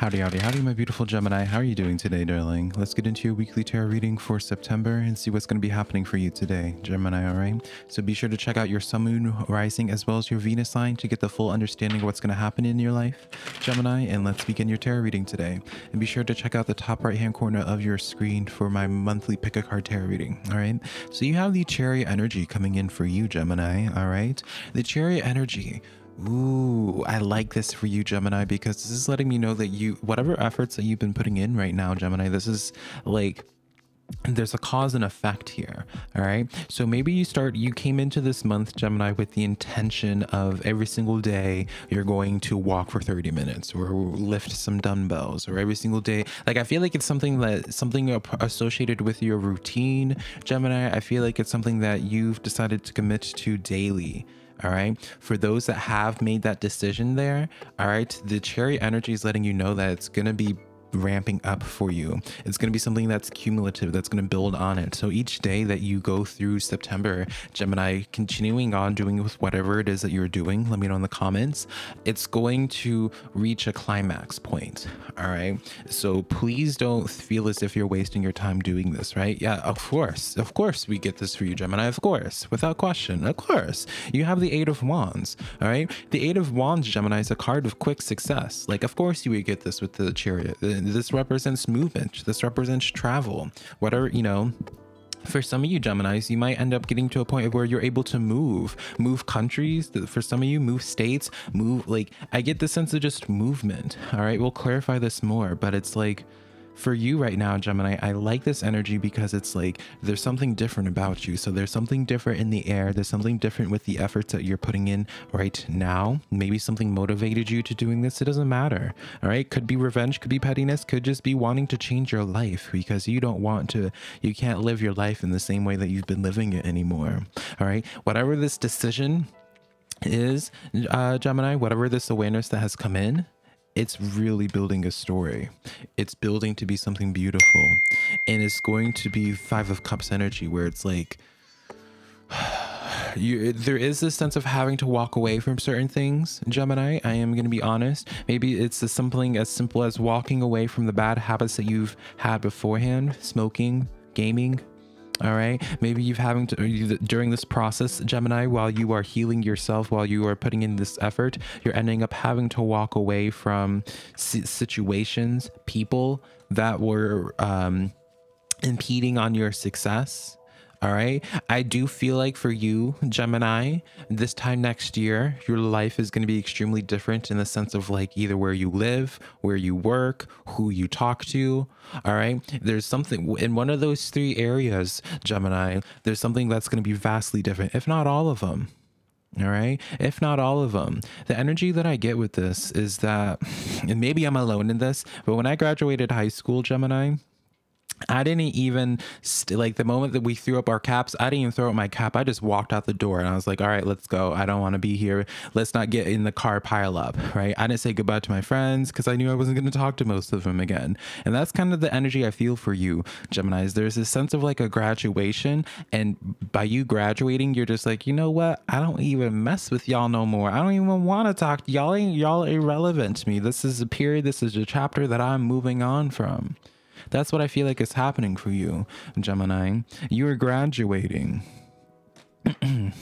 Howdy, howdy, howdy, my beautiful Gemini. How are you doing today, darling? Let's get into your weekly tarot reading for September and see what's going to be happening for you today, Gemini, all right? So be sure to check out your sun, moon, rising, as well as your Venus sign to get the full understanding of what's going to happen in your life, Gemini. And let's begin your tarot reading today. And be sure to check out the top right-hand corner of your screen for my monthly pick a card tarot reading, all right? So you have the chariot energy coming in for you, Gemini, all right? The chariot energy Ooh, I like this for you, Gemini, because this is letting me know that you, whatever efforts that you've been putting in right now, Gemini, this is like, there's a cause and effect here all right? So maybe you start you came into this month gemini with the intention of every single day you're going to walk for 30 minutes or lift some dumbbells or every single day. Like i feel like it's something that something associated with your routine gemini. I feel like it's something that you've decided to commit to daily all right? For those that have made that decision there all right the chariot energy is letting you know that it's going to be ramping up for you. It's going to be something that's cumulative, that's going to build on it. So each day that you go through September, Gemini, continuing on doing with whatever it is that you're doing, let me know in the comments, it's going to reach a climax point. All right. So please don't feel as if you're wasting your time doing this, right? Yeah, of course. Of course, we get this for you, Gemini. Of course, without question. Of course. You have the Eight of Wands. All right. The Eight of Wands, Gemini, is a card of quick success. Like, of course, you would get this with the Chariot this represents movement. This represents travel. Whatever, you know, for some of you Geminis, you might end up getting to a point where you're able to move, move countries. For some of you, move states, move like I get the sense of just movement. All right, we'll clarify this more, but it's like for you right now, Gemini, I like this energy because it's like there's something different about you. So there's something different in the air. There's something different with the efforts that you're putting in right now. Maybe something motivated you to doing this. It doesn't matter. All right. Could be revenge, could be pettiness, could just be wanting to change your life because you don't want to, you can't live your life in the same way that you've been living it anymore. All right. Whatever this decision is, uh, Gemini, whatever this awareness that has come in, it's really building a story. It's building to be something beautiful. And it's going to be Five of Cups energy where it's like, you, there is this sense of having to walk away from certain things, Gemini. I am going to be honest. Maybe it's something as simple as walking away from the bad habits that you've had beforehand smoking, gaming, all right? Maybe you've having to you, during this process gemini while you are healing yourself while you are putting in this effort you're ending up having to walk away from situations people that were um, impeding on your success all right. I do feel like for you, Gemini, this time next year, your life is going to be extremely different in the sense of like either where you live, where you work, who you talk to. All right. There's something in one of those three areas, Gemini, there's something that's going to be vastly different, if not all of them. All right. If not all of them, the energy that I get with this is that, and maybe I'm alone in this, but when I graduated high school, Gemini, I didn't even like the moment that we threw up our caps. I didn't even throw up my cap. I just walked out the door and I was like, "All right, let's go. I don't want to be here. Let's not get in the car pile up." Right? I didn't say goodbye to my friends because I knew I wasn't going to talk to most of them again. And that's kind of the energy I feel for you, Gemini's. There's this sense of like a graduation, and by you graduating, you're just like, you know what? I don't even mess with y'all no more. I don't even want to talk. Y'all ain't y'all irrelevant to me. This is a period. This is a chapter that I'm moving on from. That's what I feel like is happening for you, Gemini. You are graduating.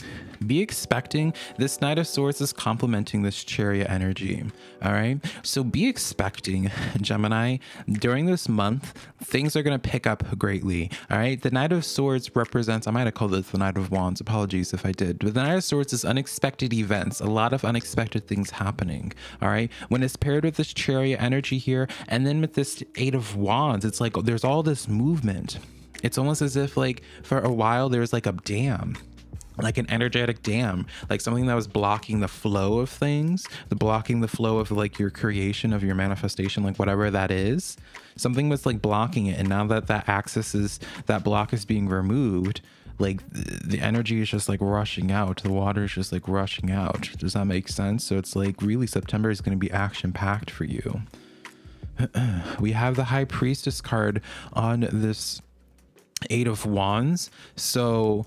be expecting this Knight of Swords is complementing this Chariot energy. All right. So be expecting, Gemini, during this month, things are going to pick up greatly. All right. The Knight of Swords represents, I might have called it the Knight of Wands. Apologies if I did. But the Knight of Swords is unexpected events, a lot of unexpected things happening. All right. When it's paired with this Chariot energy here, and then with this Eight of Wands, it's like there's all this movement. It's almost as if like for a while there's like a dam like an energetic dam, like something that was blocking the flow of things, the blocking the flow of like your creation of your manifestation, like whatever that is. Something was like blocking it, and now that that axis is that block is being removed, like the energy is just like rushing out. The water is just like rushing out. Does that make sense? So it's like really September is going to be action packed for you. we have the High Priestess card on this Eight of Wands. So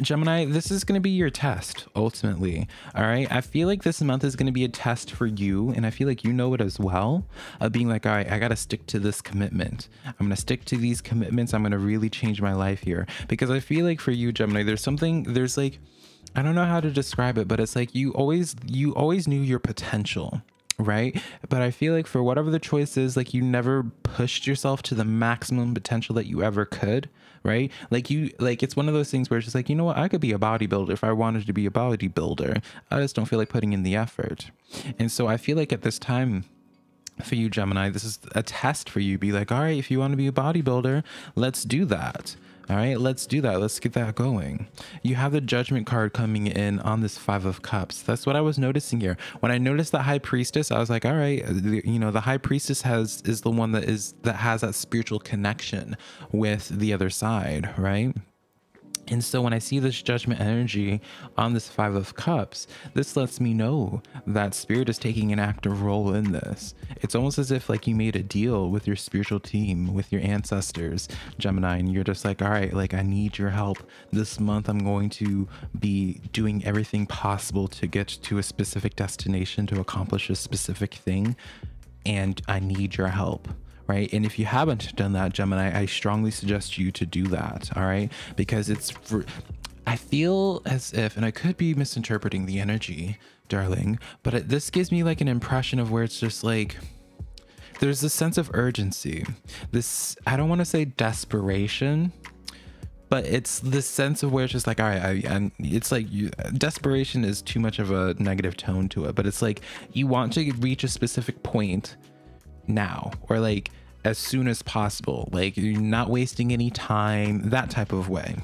Gemini, this is going to be your test ultimately. All right. I feel like this month is going to be a test for you. And I feel like you know it as well of being like, all right, I got to stick to this commitment. I'm going to stick to these commitments. I'm going to really change my life here. Because I feel like for you, Gemini, there's something, there's like, I don't know how to describe it, but it's like you always, you always knew your potential right? But I feel like for whatever the choice is, like you never pushed yourself to the maximum potential that you ever could, right? Like you, like it's one of those things where it's just like, you know what, I could be a bodybuilder if I wanted to be a bodybuilder. I just don't feel like putting in the effort. And so I feel like at this time, for you, Gemini, this is a test for you. Be like, all right, if you want to be a bodybuilder, let's do that. All right, let's do that. Let's get that going. You have the judgment card coming in on this five of cups. That's what I was noticing here. When I noticed the high priestess, I was like, all right, you know, the high priestess has is the one that is that has that spiritual connection with the other side, right? And so when I see this judgment energy on this Five of Cups, this lets me know that Spirit is taking an active role in this. It's almost as if like you made a deal with your spiritual team, with your ancestors, Gemini, and you're just like, all right, like I need your help. This month I'm going to be doing everything possible to get to a specific destination to accomplish a specific thing. And I need your help right? And if you haven't done that, Gemini, I strongly suggest you to do that, all right? Because it's for, I feel as if, and I could be misinterpreting the energy, darling, but it, this gives me like an impression of where it's just like, there's a sense of urgency. This, I don't want to say desperation, but it's this sense of where it's just like, all right, I, and it's like you, desperation is too much of a negative tone to it, but it's like you want to reach a specific point now or like as soon as possible. Like you're not wasting any time, that type of way.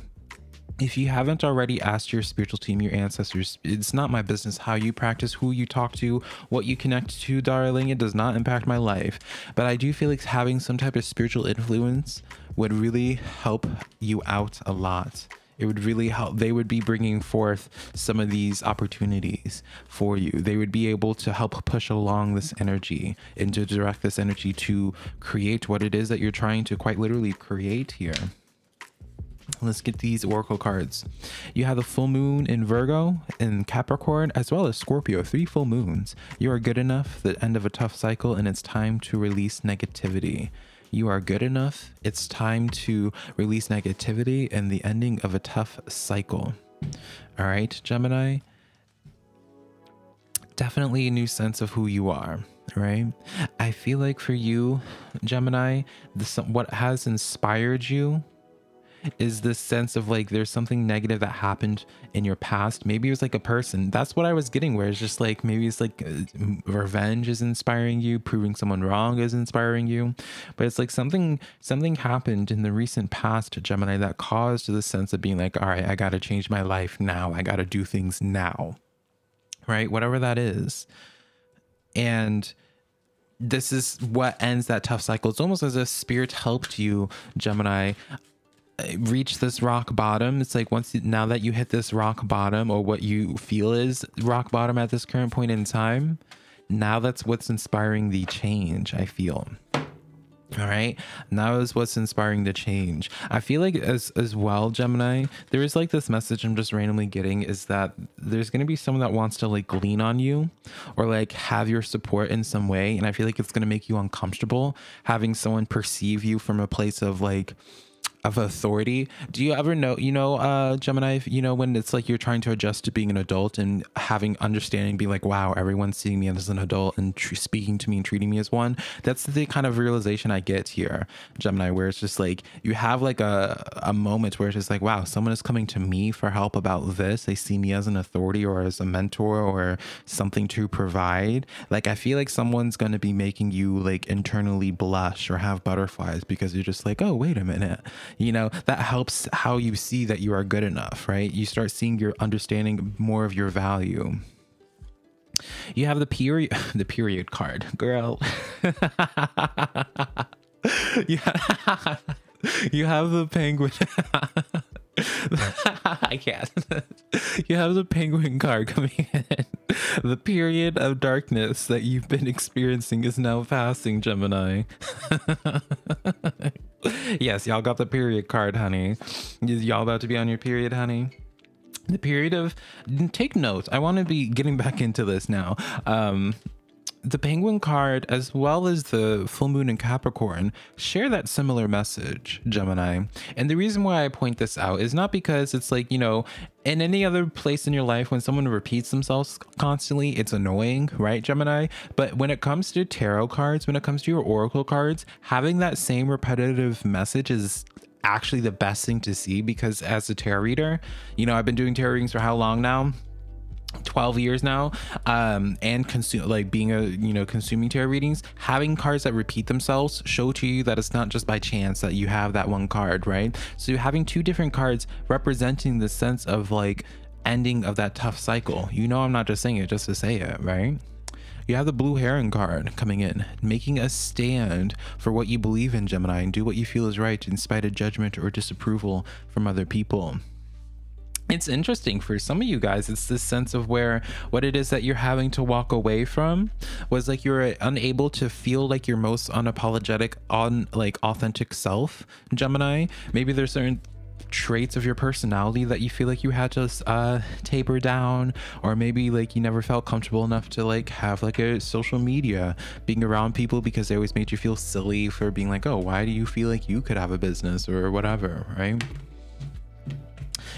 If you haven't already asked your spiritual team, your ancestors, it's not my business how you practice, who you talk to, what you connect to, darling. It does not impact my life. But I do feel like having some type of spiritual influence would really help you out a lot it would really help they would be bringing forth some of these opportunities for you they would be able to help push along this energy and to direct this energy to create what it is that you're trying to quite literally create here Let's get these oracle cards. You have the full moon in Virgo in Capricorn, as well as Scorpio, three full moons. You are good enough, the end of a tough cycle, and it's time to release negativity. You are good enough. It's time to release negativity and the ending of a tough cycle. All right, Gemini. Definitely a new sense of who you are, right? I feel like for you, Gemini, this, what has inspired you is this sense of like there's something negative that happened in your past. Maybe it was like a person. That's what I was getting where it's just like maybe it's like uh, revenge is inspiring you, proving someone wrong is inspiring you. But it's like something something happened in the recent past, Gemini, that caused the sense of being like, all right, I got to change my life now. I got to do things now. Right? Whatever that is. And this is what ends that tough cycle. It's almost as if spirit helped you, Gemini, reach this rock bottom it's like once you, now that you hit this rock bottom or what you feel is rock bottom at this current point in time now that's what's inspiring the change i feel. All right? Now is what's inspiring the change. I feel like as as well gemini there is like this message i'm just randomly getting is that there's going to be someone that wants to like lean on you or like have your support in some way and i feel like it's going to make you uncomfortable having someone perceive you from a place of like of authority. Do you ever know, you know, uh, Gemini, you know, when it's like you're trying to adjust to being an adult and having understanding, being like, wow, everyone's seeing me as an adult and tr- speaking to me and treating me as one. That's the kind of realization I get here, Gemini, where it's just like you have like a, a moment where it's just like, wow, someone is coming to me for help about this. They see me as an authority or as a mentor or something to provide. Like, I feel like someone's going to be making you like internally blush or have butterflies because you're just like, oh, wait a minute you know that helps how you see that you are good enough right you start seeing your understanding more of your value you have the period the period card girl you, have, the penguin I can't. you have the penguin card coming in. The period of darkness that you've been experiencing is now passing, Gemini yes, y'all got the period card, honey. Y'all about to be on your period, honey? the period of take notes i want to be getting back into this now um the penguin card as well as the full moon in capricorn share that similar message gemini and the reason why i point this out is not because it's like you know in any other place in your life when someone repeats themselves constantly it's annoying right gemini but when it comes to tarot cards when it comes to your oracle cards having that same repetitive message is actually the best thing to see because as a tarot reader, you know, I've been doing tarot readings for how long now? 12 years now um and consume like being a you know consuming tarot readings having cards that repeat themselves show to you that it's not just by chance that you have that one card right? So having two different cards representing the sense of like ending of that tough cycle. You know i'm not just saying it just to say it right? You have the blue heron card coming in, making a stand for what you believe in, Gemini, and do what you feel is right in spite of judgment or disapproval from other people it's interesting for some of you guys it's this sense of where what it is that you're having to walk away from was like you're unable to feel like your most unapologetic on like authentic self gemini. Maybe there's certain traits of your personality that you feel like you had to uh, taper down or maybe like you never felt comfortable enough to like have like a social media being around people because they always made you feel silly for being like oh why do you feel like you could have a business or whatever right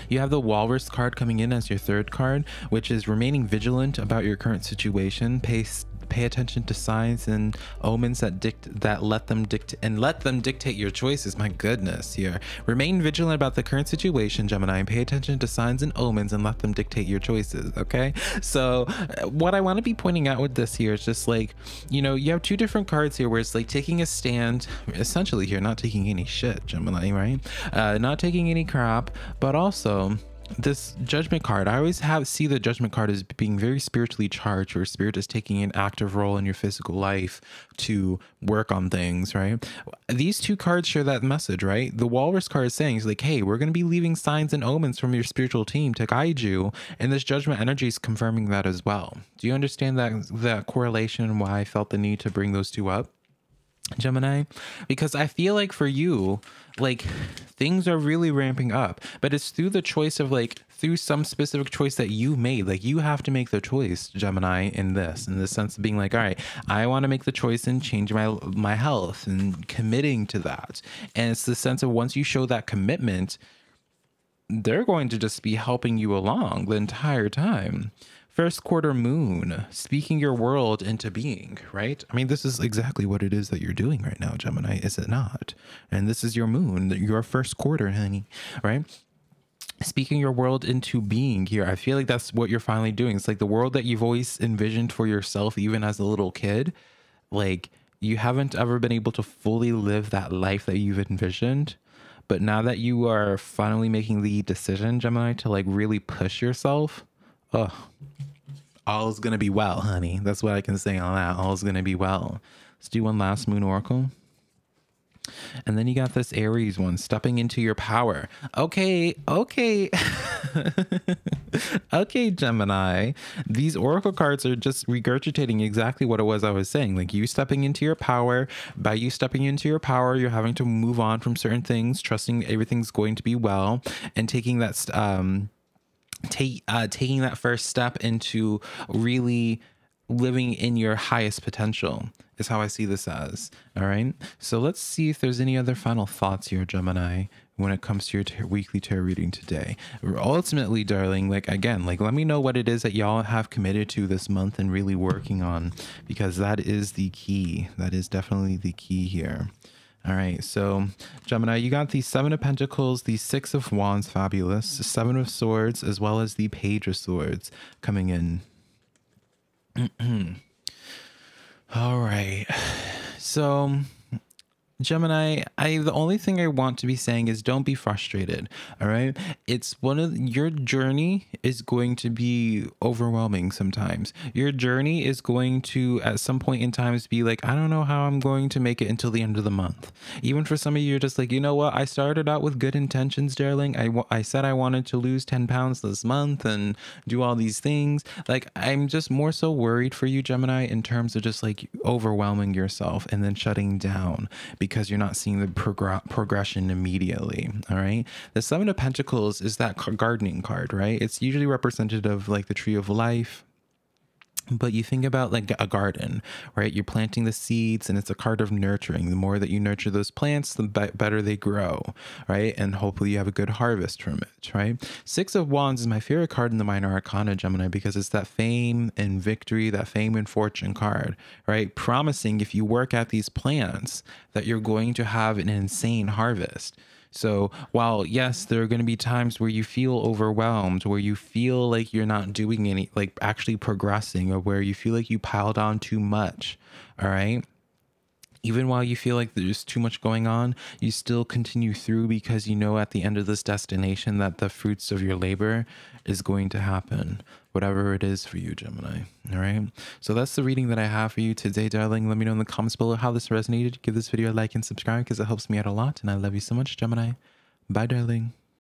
you have the walrus card coming in as your third card, which is remaining vigilant about your current situation. Pay pay attention to signs and omens that dict that let them dictate and let them dictate your choices. My goodness here. Remain vigilant about the current situation gemini and pay attention to signs and omens and let them dictate your choices okay? So uh, what i want to be pointing out with this here is just like you know you have two different cards here where it's like taking a stand essentially here not taking any shit gemini right? Uh not taking any crap but also this judgment card i always have see the judgment card as being very spiritually charged where spirit is taking an active role in your physical life to work on things right? These two cards share that message right? The walrus card is saying is like hey we're going to be leaving signs and omens from your spiritual team to guide you and this judgment energy is confirming that as well. Do you understand that that correlation and why i felt the need to bring those two up Gemini, because I feel like for you, like things are really ramping up, but it's through the choice of like through some specific choice that you made. Like you have to make the choice, Gemini, in this, in the sense of being like, all right, I want to make the choice and change my my health and committing to that. And it's the sense of once you show that commitment, they're going to just be helping you along the entire time first quarter moon, speaking your world into being, right? I mean, this is exactly what it is that you're doing right now, Gemini, is it not? And this is your moon, your first quarter, honey, right? Speaking your world into being here. I feel like that's what you're finally doing. It's like the world that you've always envisioned for yourself, even as a little kid. Like, you haven't ever been able to fully live that life that you've envisioned. But now that you are finally making the decision, Gemini, to like really push yourself, oh, all's gonna be well, honey. That's what I can say on that. All's gonna be well. Let's do one last moon oracle. And then you got this Aries one, stepping into your power. Okay, okay. okay, Gemini. These oracle cards are just regurgitating exactly what it was I was saying. Like you stepping into your power. By you stepping into your power, you're having to move on from certain things, trusting everything's going to be well, and taking that um take uh, taking that first step into really living in your highest potential is how I see this as. All right. So let's see if there's any other final thoughts here, Gemini, when it comes to your weekly tarot reading today. Ultimately, darling, like again, like let me know what it is that y'all have committed to this month and really working on because that is the key. That is definitely the key here. All right, so Gemini, you got the Seven of Pentacles, the Six of Wands, fabulous, Seven of Swords, as well as the Page of Swords coming in. All right, so Gemini, I the only thing I want to be saying is don't be frustrated. All right. It's one of your journey is going to be overwhelming sometimes. Your journey is going to at some point in times be like, I don't know how I'm going to make it until the end of the month. Even for some of you, you're just like, you know what? I started out with good intentions, darling. I, I said I wanted to lose 10 pounds this month and do all these things. Like, I'm just more so worried for you, Gemini, in terms of just like overwhelming yourself and then shutting down because you're not seeing the progr- progression immediately. All right. The Seven of Pentacles is that gardening card, right? It's usually representative of like the tree of life, but you think about like a garden right? You're planting the seeds and it's a card of nurturing. The more that you nurture those plants the be- better they grow right? And hopefully you have a good harvest from it right? Six of wands is my favorite card in the minor arcana gemini because it's that fame and victory that fame and fortune card right? Promising if you work at these plants that you're going to have an insane harvest so while yes, there are going to be times where you feel overwhelmed, where you feel like you're not doing any, like actually progressing, or where you feel like you piled on too much. All right even while you feel like there's too much going on, you still continue through because you know at the end of this destination that the fruits of your labor is going to happen, whatever it is for you, Gemini. All right. So that's the reading that I have for you today, darling. Let me know in the comments below how this resonated. Give this video a like and subscribe because it helps me out a lot. And I love you so much, Gemini. Bye, darling.